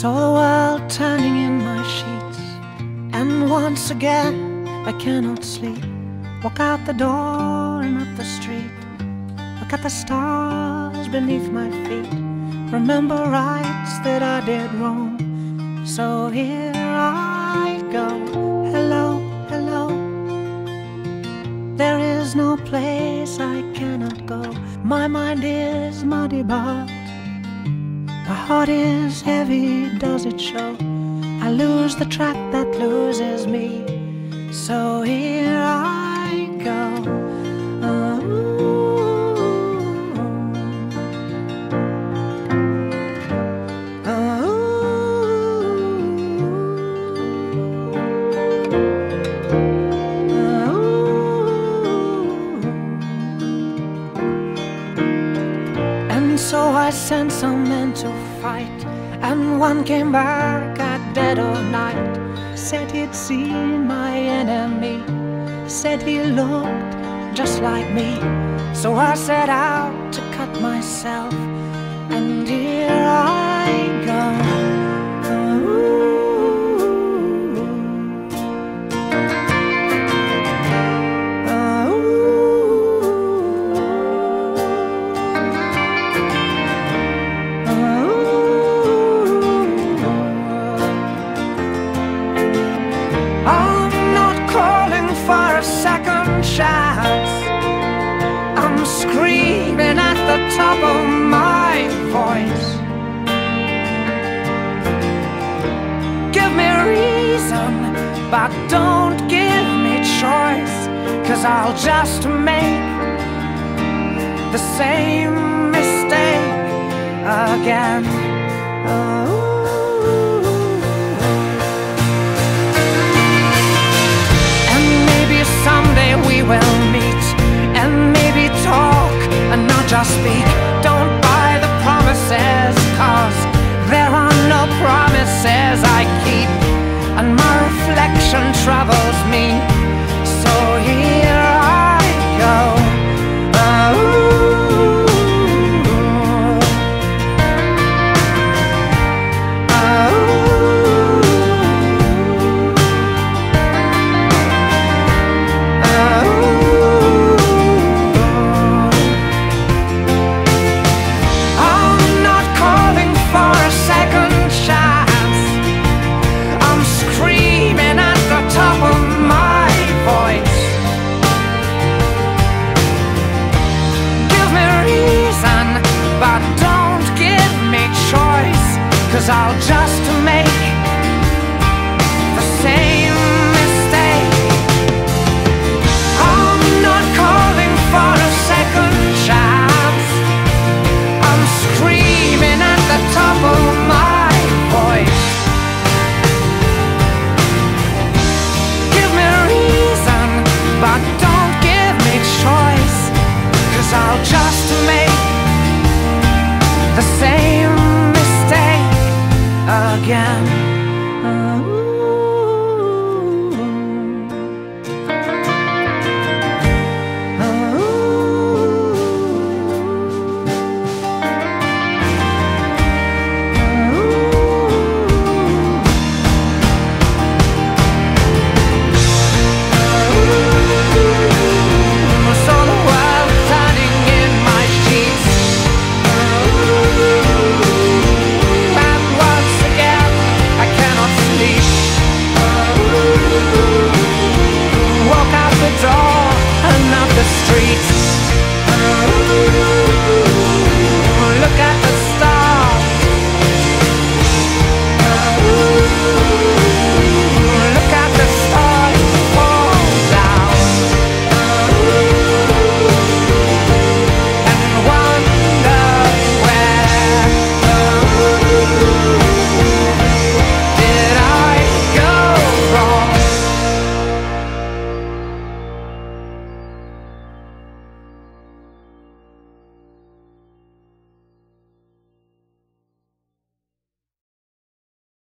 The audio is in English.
Saw the world turning in my sheets, and once again I cannot sleep. Walk out the door and up the street. Look at the stars beneath my feet. Remember rights that I did wrong. So here I go. Hello, hello. There is no place I cannot go. My mind is muddy, but my heart is heavy. Does it show? I lose the track that loses me. So here so I sent some men to fight, and one came back at dead of night. Said he'd seen my enemy, said he looked just like me. So I set out to cut myself, and here the top of my voice. Give me reason, but don't give me choice. Cause I'll just make the same mistake again. Oh. ocean travels me so